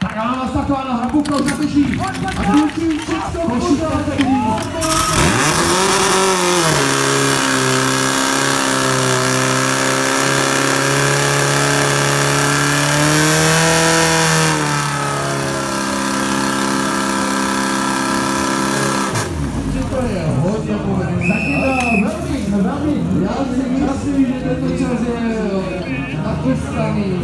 Tak já mám nastartováno hrabu pro zatočí. A kluci všechno Já si myslím, že tento čas je nachystaný.